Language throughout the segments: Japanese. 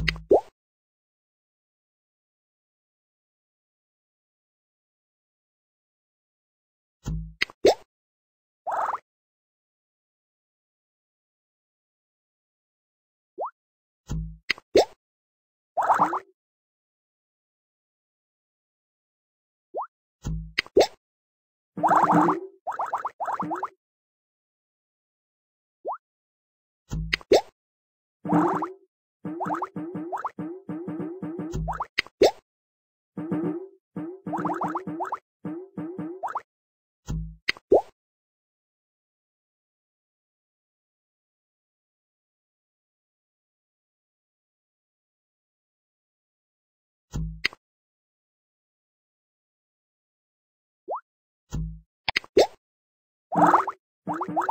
you you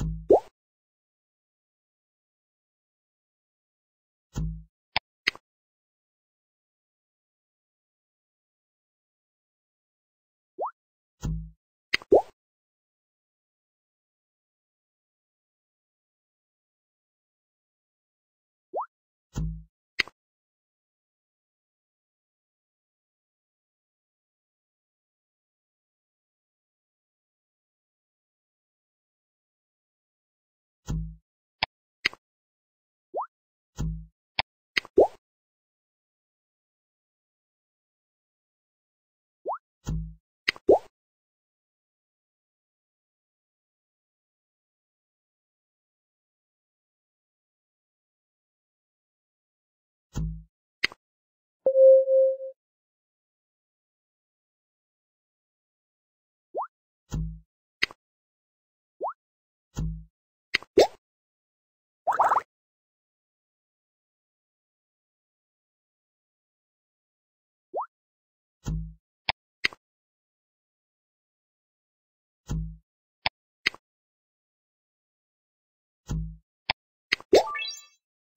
you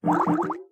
you